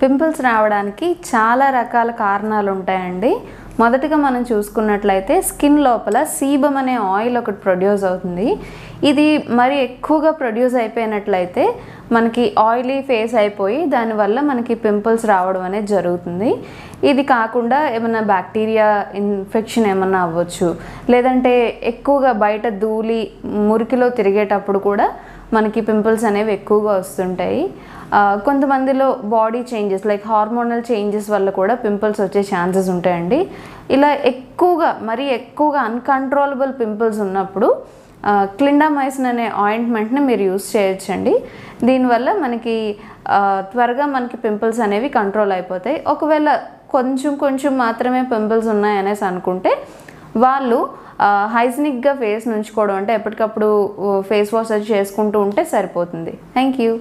Pimples రావడానికి చాలా రకాల కారణాలు ఉంటాయండి. మొదటగా మనం చూసుకున్నట్లయితే స్కిన్ లోపల సీబం అనే ఆయిల్ ఒకటి ప్రొడ్యూస్ అవుతుంది. ఇది మరి ఎక్కువగా ప్రొడ్యూస్ అయిపోయినట్లయితే మనకి ఆయిలీ ఫేస్ అయిపోయి దానివల్ల మనకి పింపుల్స్ రావడం అనేది జరుగుతుంది. ఇది కాకుండా ఏమైనా బ్యాక్టీరియా ఇన్ఫెక్షన్ ఏమన్నా అవ్వచ్చు. లేదంటే ఎక్కువగా బయట ధూళి మురికిలో తిరిగేటప్పుడు కూడా మనకి పింపుల్స్ అనేవి ఎక్కువగా వస్తుంటాయి. కొంతమందిలో body changes like hormonal changes వల్ల కూడా పింపుల్స్ వచ్చే ఛాన్సెస్ ఉంటాయండి. ఇలా ఎక్కువగా మరీ ఎక్కువగా అన్కంట్రోలబుల్ పింపుల్స్ ఉన్నప్పుడు క్లిండామైసిన్ అనే ఆయింట్మెంట్ని మీరు యూస్ చేయొచ్చండి. దీనివల్ల మనకి త్వరగా మనకి పింపుల్స్ అనేవి కంట్రోల్ అయిపోతాయి. ఒకవేళ కొంచెం కొంచెం మాత్రమే పింపుల్స్ ఉన్నాయనేసి అనుకుంటే వాళ్ళు హైజనిక్గా ఫేస్ నుంచుకోవడం అంటే ఎప్పటికప్పుడు ఫేస్ వాష్ అది చేసుకుంటూ ఉంటే సరిపోతుంది. Thank you.